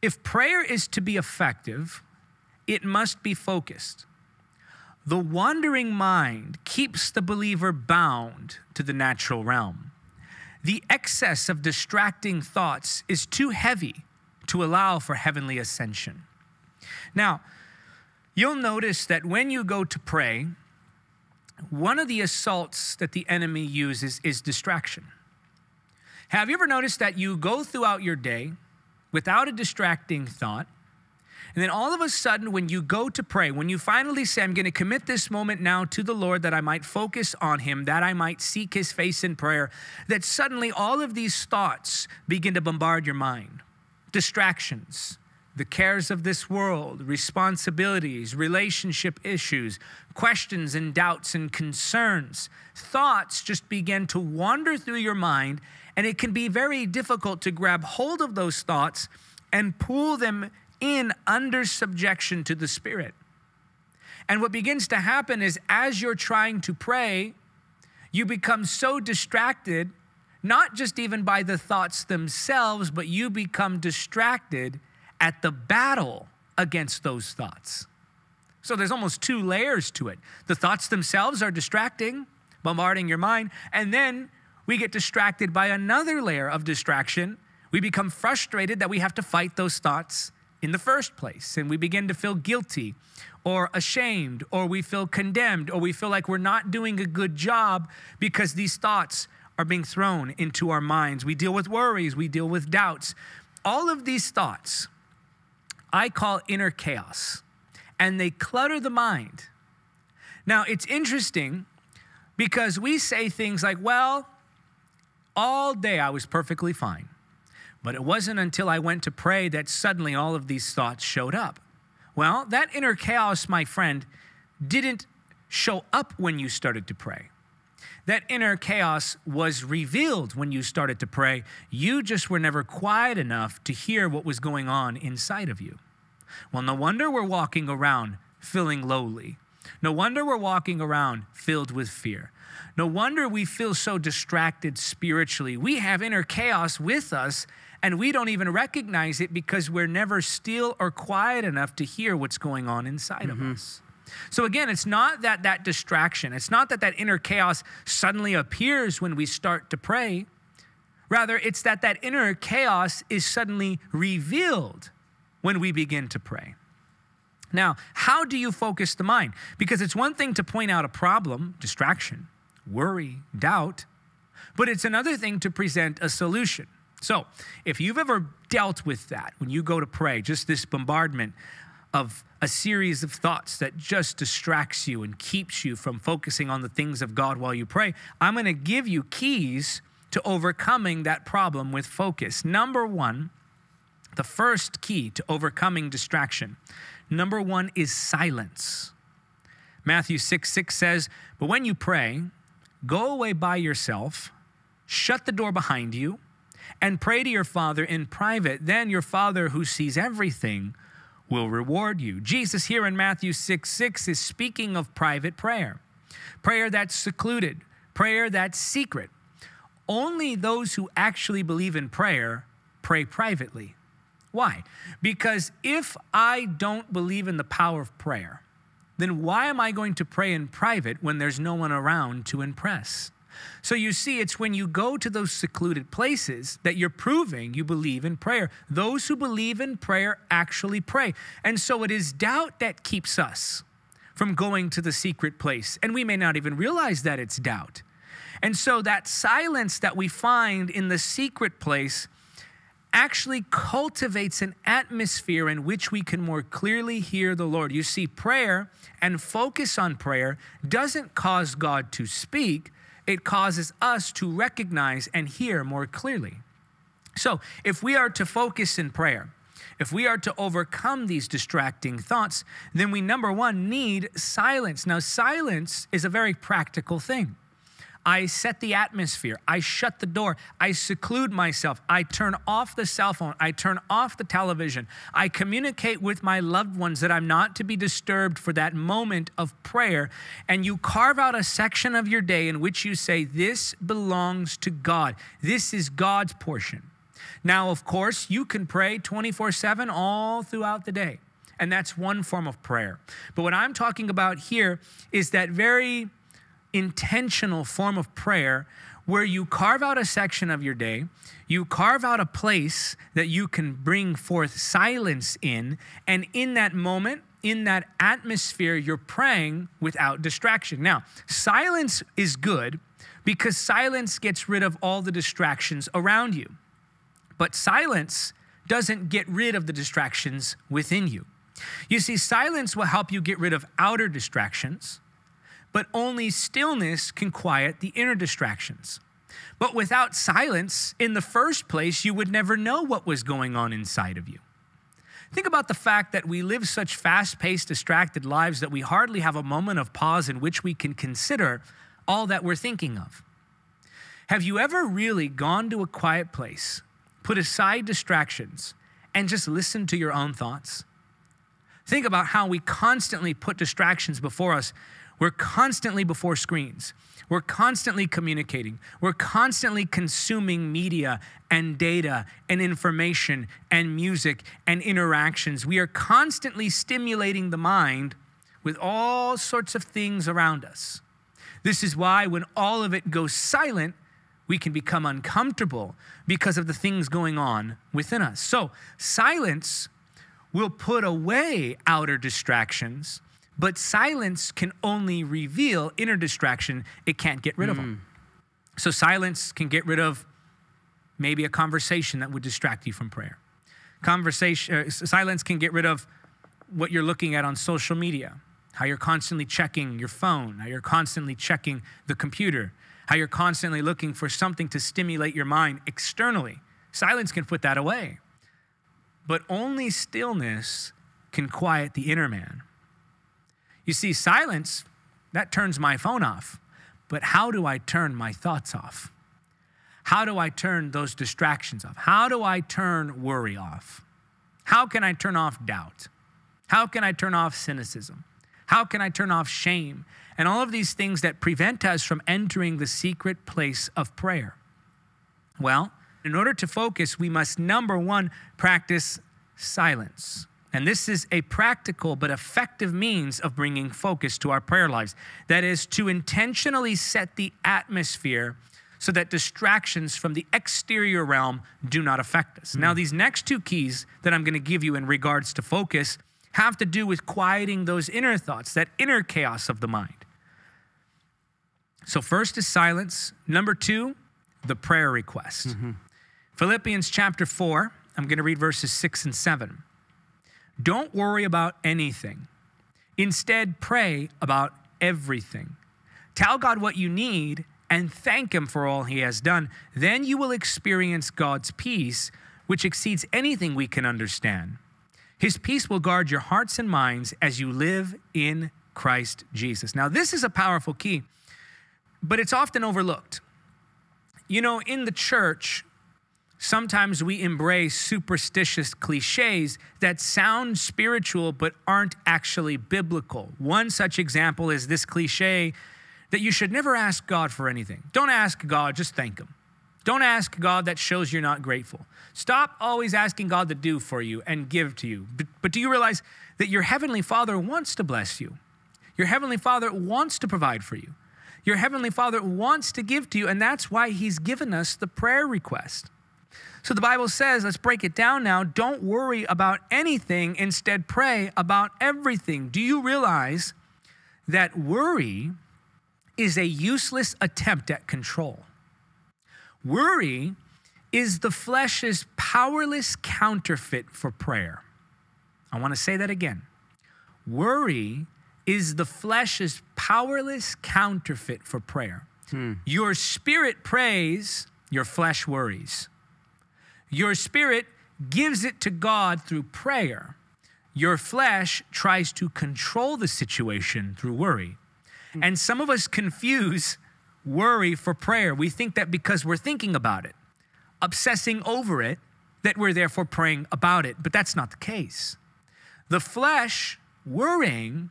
If prayer is to be effective, it must be focused. The wandering mind keeps the believer bound to the natural realm. The excess of distracting thoughts is too heavy to allow for heavenly ascension. Now, you'll notice that when you go to pray, one of the assaults that the enemy uses is distraction. Have you ever noticed that you go throughout your day without a distracting thought? And then all of a sudden, when you go to pray, when you finally say, I'm going to commit this moment now to the Lord that I might focus on Him, that I might seek His face in prayer, that suddenly all of these thoughts begin to bombard your mind. Distractions, the cares of this world, responsibilities, relationship issues, questions and doubts and concerns. Thoughts just begin to wander through your mind, and it can be very difficult to grab hold of those thoughts and pull them in under subjection to the Spirit. And what begins to happen is as you're trying to pray, you become so distracted, not just even by the thoughts themselves, but you become distracted at the battle against those thoughts. So there's almost two layers to it. The thoughts themselves are distracting, bombarding your mind, and then we get distracted by another layer of distraction. We become frustrated that we have to fight those thoughts in the first place, and we begin to feel guilty or ashamed, or we feel condemned, or we feel like we're not doing a good job because these thoughts are being thrown into our minds. We deal with worries, we deal with doubts. All of these thoughts I call inner chaos, and they clutter the mind. Now, it's interesting because we say things like, well, all day I was perfectly fine. But it wasn't until I went to pray that suddenly all of these thoughts showed up. Well, that inner chaos, my friend, didn't show up when you started to pray. That inner chaos was revealed when you started to pray. You just were never quiet enough to hear what was going on inside of you. Well, no wonder we're walking around feeling lowly. No wonder we're walking around filled with fear. No wonder we feel so distracted spiritually. We have inner chaos with us, and we don't even recognize it because we're never still or quiet enough to hear what's going on inside mm-hmm. of us. So, again, it's not that that distraction, it's not that that inner chaos suddenly appears when we start to pray. Rather, it's that that inner chaos is suddenly revealed when we begin to pray. Now, how do you focus the mind? Because it's one thing to point out a problem, distraction worry, doubt, but it's another thing to present a solution. So, if you've ever dealt with that when you go to pray, just this bombardment of a series of thoughts that just distracts you and keeps you from focusing on the things of God while you pray, I'm going to give you keys to overcoming that problem with focus. Number one, the first key to overcoming distraction, number one is silence. Matthew 6 6 says, But when you pray, Go away by yourself, shut the door behind you, and pray to your Father in private. Then your Father, who sees everything, will reward you. Jesus, here in Matthew 6 6, is speaking of private prayer, prayer that's secluded, prayer that's secret. Only those who actually believe in prayer pray privately. Why? Because if I don't believe in the power of prayer, then why am I going to pray in private when there's no one around to impress? So you see, it's when you go to those secluded places that you're proving you believe in prayer. Those who believe in prayer actually pray. And so it is doubt that keeps us from going to the secret place. And we may not even realize that it's doubt. And so that silence that we find in the secret place actually cultivates an atmosphere in which we can more clearly hear the Lord. You see, prayer and focus on prayer doesn't cause God to speak, it causes us to recognize and hear more clearly. So, if we are to focus in prayer, if we are to overcome these distracting thoughts, then we, number one, need silence. Now, silence is a very practical thing. I set the atmosphere. I shut the door. I seclude myself. I turn off the cell phone. I turn off the television. I communicate with my loved ones that I'm not to be disturbed for that moment of prayer. And you carve out a section of your day in which you say, This belongs to God. This is God's portion. Now, of course, you can pray 24 7 all throughout the day, and that's one form of prayer. But what I'm talking about here is that very intentional form of prayer where you carve out a section of your day, you carve out a place that you can bring forth silence in, and in that moment, in that atmosphere, you're praying without distraction. Now, silence is good because silence gets rid of all the distractions around you. But silence doesn't get rid of the distractions within you. You see, silence will help you get rid of outer distractions, but only stillness can quiet the inner distractions. But without silence, in the first place, you would never know what was going on inside of you. Think about the fact that we live such fast paced, distracted lives that we hardly have a moment of pause in which we can consider all that we're thinking of. Have you ever really gone to a quiet place, put aside distractions, and just listened to your own thoughts? Think about how we constantly put distractions before us. We're constantly before screens. We're constantly communicating. We're constantly consuming media and data and information and music and interactions. We are constantly stimulating the mind with all sorts of things around us. This is why, when all of it goes silent, we can become uncomfortable because of the things going on within us. So, silence will put away outer distractions but silence can only reveal inner distraction, it can't get rid of them. Hmm. So silence can get rid of maybe a conversation that would distract you from prayer. Conversation, uh, silence can get rid of what you're looking at on social media, how you're constantly checking your phone, how you're constantly checking the computer, how you're constantly looking for something to stimulate your mind externally. Silence can put that away. But only stillness can quiet the inner man. You see, silence, that turns my phone off. But how do I turn my thoughts off? How do I turn those distractions off? How do I turn worry off? How can I turn off doubt? How can I turn off cynicism? How can I turn off shame? And all of these things that prevent us from entering the secret place of prayer. Well, in order to focus, we must number one, practice silence. And this is a practical but effective means of bringing focus to our prayer lives. That is to intentionally set the atmosphere so that distractions from the exterior realm do not affect us. Mm. Now, these next two keys that I'm going to give you in regards to focus have to do with quieting those inner thoughts, that inner chaos of the mind. So, first is silence. Number two, the prayer request. Mm-hmm. Philippians chapter 4, I'm going to read verses 6 and 7. Don't worry about anything. Instead, pray about everything. Tell God what you need and thank Him for all He has done. Then you will experience God's peace, which exceeds anything we can understand. His peace will guard your hearts and minds as you live in Christ Jesus. Now, this is a powerful key, but it's often overlooked. You know, in the church, Sometimes we embrace superstitious cliches that sound spiritual but aren't actually biblical. One such example is this cliche that you should never ask God for anything. Don't ask God, just thank Him. Don't ask God that shows you're not grateful. Stop always asking God to do for you and give to you. But, but do you realize that your Heavenly Father wants to bless you? Your Heavenly Father wants to provide for you. Your Heavenly Father wants to give to you, and that's why He's given us the prayer request. So the Bible says, let's break it down now. Don't worry about anything, instead, pray about everything. Do you realize that worry is a useless attempt at control? Worry is the flesh's powerless counterfeit for prayer. I want to say that again. Worry is the flesh's powerless counterfeit for prayer. Hmm. Your spirit prays, your flesh worries. Your spirit gives it to God through prayer. Your flesh tries to control the situation through worry. And some of us confuse worry for prayer. We think that because we're thinking about it, obsessing over it, that we're therefore praying about it. But that's not the case. The flesh worrying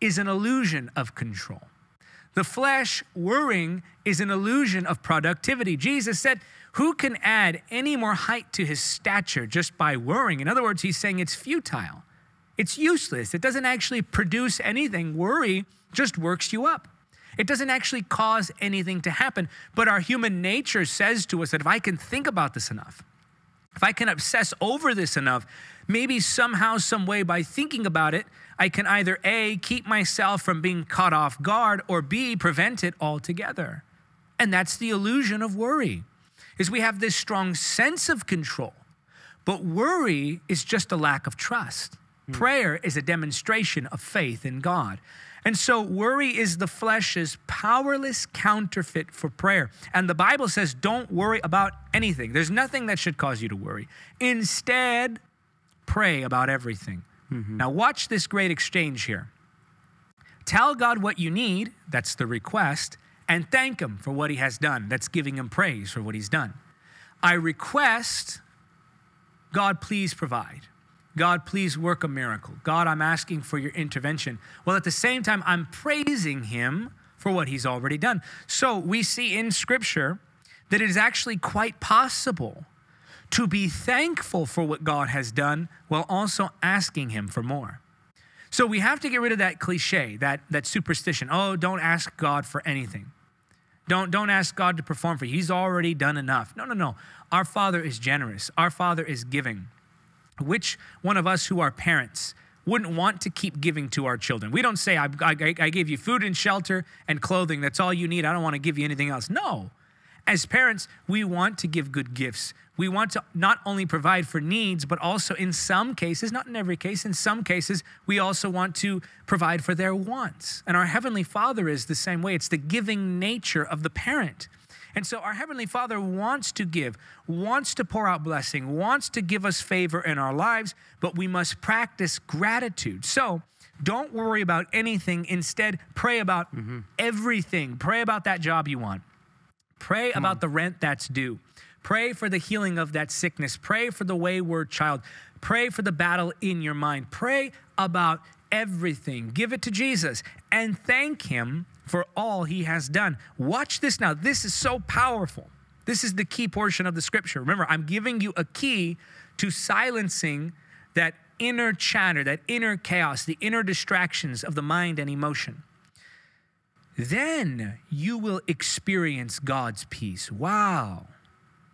is an illusion of control. The flesh worrying is an illusion of productivity. Jesus said, Who can add any more height to his stature just by worrying? In other words, he's saying it's futile, it's useless, it doesn't actually produce anything. Worry just works you up. It doesn't actually cause anything to happen. But our human nature says to us that if I can think about this enough, if I can obsess over this enough, maybe somehow, some way, by thinking about it, I can either A, keep myself from being caught off guard, or B, prevent it altogether. And that's the illusion of worry, is we have this strong sense of control. But worry is just a lack of trust. Mm. Prayer is a demonstration of faith in God. And so worry is the flesh's powerless counterfeit for prayer. And the Bible says, don't worry about anything. There's nothing that should cause you to worry. Instead, pray about everything. Mm-hmm. Now, watch this great exchange here. Tell God what you need, that's the request, and thank Him for what He has done. That's giving Him praise for what He's done. I request, God, please provide. God, please work a miracle. God, I'm asking for your intervention. Well, at the same time, I'm praising him for what he's already done. So we see in scripture that it is actually quite possible to be thankful for what God has done while also asking him for more. So we have to get rid of that cliche, that, that superstition. Oh, don't ask God for anything. Don't, don't ask God to perform for you. He's already done enough. No, no, no. Our Father is generous. Our Father is giving. Which one of us who are parents wouldn't want to keep giving to our children? We don't say, I, I, I gave you food and shelter and clothing. That's all you need. I don't want to give you anything else. No. As parents, we want to give good gifts. We want to not only provide for needs, but also in some cases, not in every case, in some cases, we also want to provide for their wants. And our Heavenly Father is the same way. It's the giving nature of the parent. And so our Heavenly Father wants to give, wants to pour out blessing, wants to give us favor in our lives, but we must practice gratitude. So don't worry about anything. Instead, pray about mm-hmm. everything. Pray about that job you want. Pray Come about on. the rent that's due. Pray for the healing of that sickness. Pray for the wayward child. Pray for the battle in your mind. Pray about everything. Give it to Jesus and thank Him for all he has done. Watch this now. This is so powerful. This is the key portion of the scripture. Remember, I'm giving you a key to silencing that inner chatter, that inner chaos, the inner distractions of the mind and emotion. Then you will experience God's peace. Wow.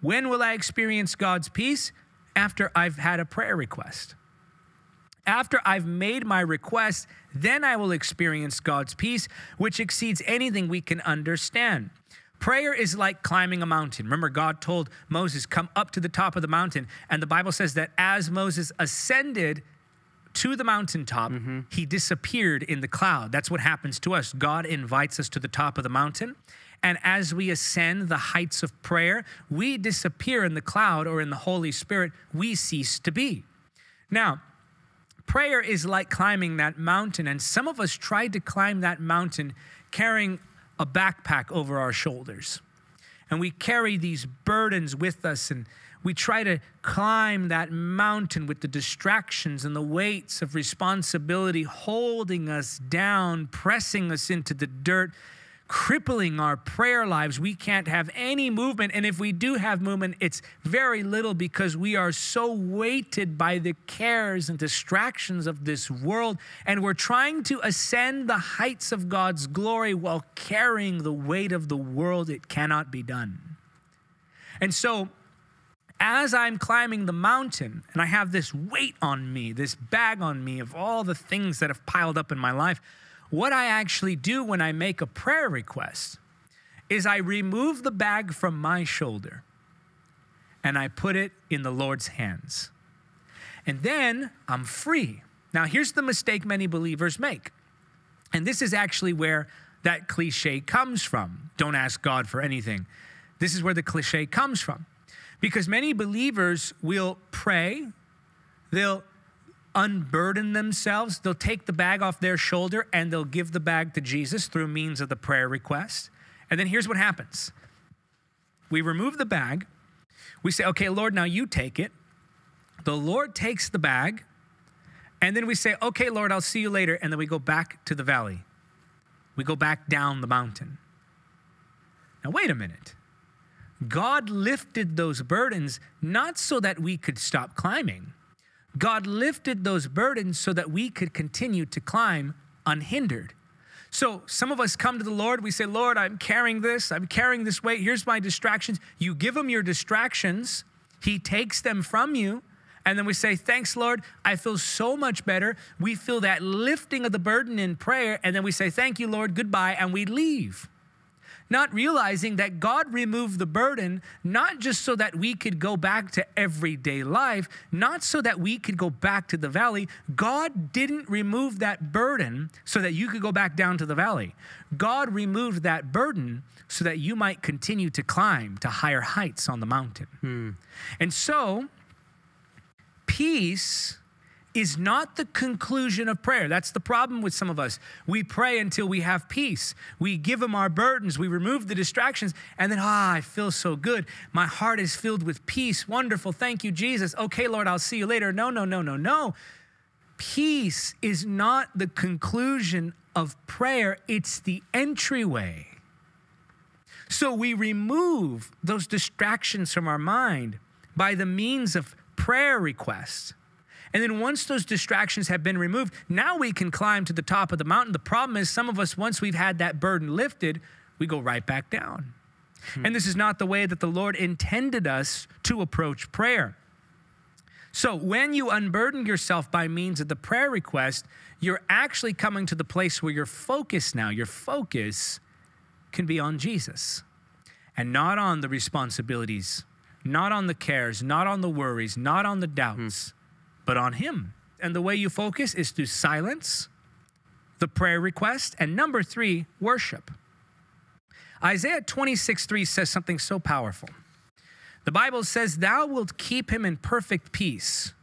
When will I experience God's peace? After I've had a prayer request. After I've made my request, then I will experience God's peace, which exceeds anything we can understand. Prayer is like climbing a mountain. Remember, God told Moses, Come up to the top of the mountain. And the Bible says that as Moses ascended to the mountaintop, mm-hmm. he disappeared in the cloud. That's what happens to us. God invites us to the top of the mountain. And as we ascend the heights of prayer, we disappear in the cloud or in the Holy Spirit. We cease to be. Now, prayer is like climbing that mountain. And some of us tried to climb that mountain carrying a backpack over our shoulders. And we carry these burdens with us and we try to climb that mountain with the distractions and the weights of responsibility holding us down, pressing us into the dirt crippling our prayer lives. We can't have any movement. And if we do have movement, it's very little because we are so weighted by the cares and distractions of this world. And we're trying to ascend the heights of God's glory while carrying the weight of the world. It cannot be done. And so, as I'm climbing the mountain and I have this weight on me, this bag on me of all the things that have piled up in my life, what I actually do when I make a prayer request is I remove the bag from my shoulder and I put it in the Lord's hands. And then I'm free. Now, here's the mistake many believers make. And this is actually where that cliche comes from. Don't ask God for anything. This is where the cliche comes from. Because many believers will pray, they'll unburden themselves. They'll take the bag off their shoulder and they'll give the bag to Jesus through means of the prayer request. And then here's what happens we remove the bag. We say, okay, Lord, now you take it. The Lord takes the bag. And then we say, okay, Lord, I'll see you later. And then we go back to the valley. We go back down the mountain. Now, wait a minute. God lifted those burdens not so that we could stop climbing. God lifted those burdens so that we could continue to climb unhindered. So some of us come to the Lord, we say, Lord, I'm carrying this, I'm carrying this weight, here's my distractions. You give him your distractions, he takes them from you. And then we say, Thanks, Lord. I feel so much better. We feel that lifting of the burden in prayer. And then we say, Thank you, Lord. Goodbye. And we leave not realizing that God removed the burden, not just so that we could go back to everyday life, not so that we could go back to the valley. God didn't remove that burden so that you could go back down to the valley. God removed that burden so that you might continue to climb to higher heights on the mountain. Hmm. And so, peace is not the conclusion of prayer. That's the problem with some of us. We pray until we have peace. We give Him our burdens, we remove the distractions, and then, ah, I feel so good. My heart is filled with peace. Wonderful. Thank you, Jesus. Okay, Lord, I'll see you later. No, no, no, no, no. Peace is not the conclusion of prayer, it's the entryway. So we remove those distractions from our mind by the means of prayer requests. And then once those distractions have been removed, now we can climb to the top of the mountain. The problem is, some of us, once we've had that burden lifted, we go right back down. Hmm. And this is not the way that the Lord intended us to approach prayer. So when you unburden yourself by means of the prayer request, you're actually coming to the place where your focus now, your focus can be on Jesus and not on the responsibilities, not on the cares, not on the worries, not on the doubts. But on Him. And the way you focus is through silence, the prayer request, and number three, worship. Isaiah 26 3 says something so powerful. The Bible says, Thou wilt keep him in perfect peace,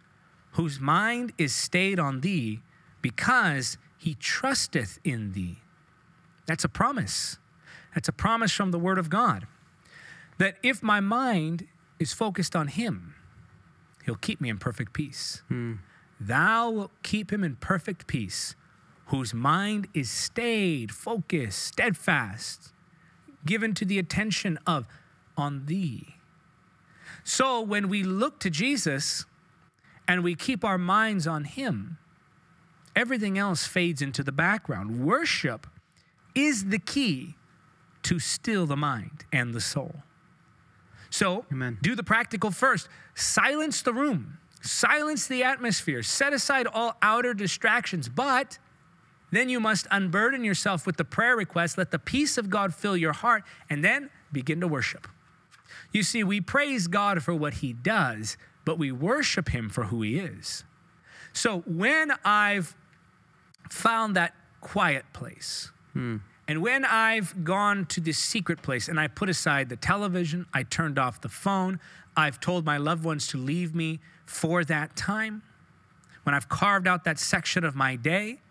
whose mind is stayed on thee, because he trusteth in thee. That's a promise. That's a promise from the Word of God. That if my mind is focused on him, He'll keep me in perfect peace. Hmm. Thou wilt keep him in perfect peace, whose mind is stayed, focused, steadfast, given to the attention of on thee. So when we look to Jesus and we keep our minds on him, everything else fades into the background. Worship is the key to still the mind and the soul. So Amen. do the practical first. Silence the room, silence the atmosphere, set aside all outer distractions, but then you must unburden yourself with the prayer request. Let the peace of God fill your heart, and then begin to worship. You see, we praise God for what He does, but we worship Him for who He is. So when I've found that quiet place, hmm. And when I've gone to this secret place and I put aside the television, I turned off the phone, I've told my loved ones to leave me for that time, when I've carved out that section of my day,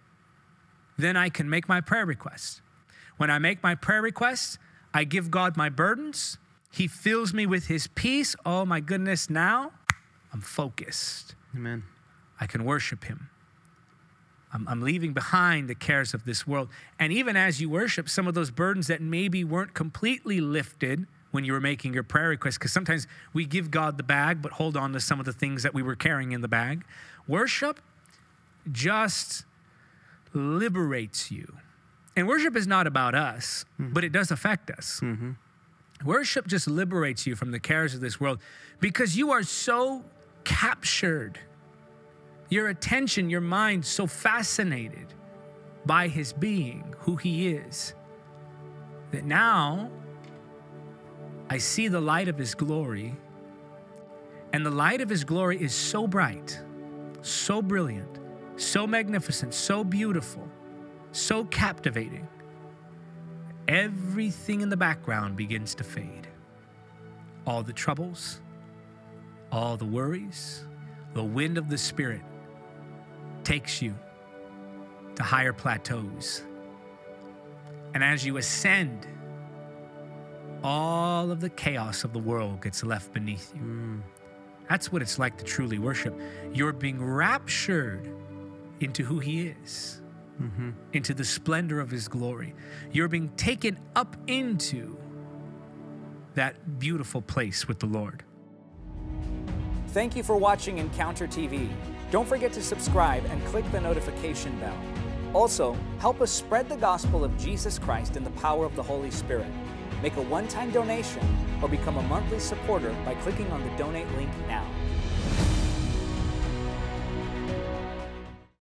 then I can make my prayer requests. When I make my prayer requests, I give God my burdens. He fills me with His peace. Oh my goodness, now I'm focused. Amen. I can worship Him. I'm, I'm leaving behind the cares of this world. And even as you worship, some of those burdens that maybe weren't completely lifted when you were making your prayer request, because sometimes we give God the bag, but hold on to some of the things that we were carrying in the bag. Worship just liberates you. And worship is not about us, mm-hmm. but it does affect us. Mm-hmm. Worship just liberates you from the cares of this world because you are so captured your attention, your mind so fascinated by his being, who he is, that now I see the light of his glory. And the light of his glory is so bright, so brilliant, so magnificent, so beautiful, so captivating. Everything in the background begins to fade. All the troubles, all the worries, the wind of the Spirit takes you to higher plateaus. And as you ascend, all of the chaos of the world gets left beneath you. Mm. That's what it's like to truly worship. You're being raptured into who He is, mm-hmm. into the splendor of His glory. You're being taken up into that beautiful place with the Lord. Thank you for watching Encounter TV. Don't forget to subscribe and click the notification bell. Also, help us spread the gospel of Jesus Christ in the power of the Holy Spirit. Make a one time donation or become a monthly supporter by clicking on the donate link now.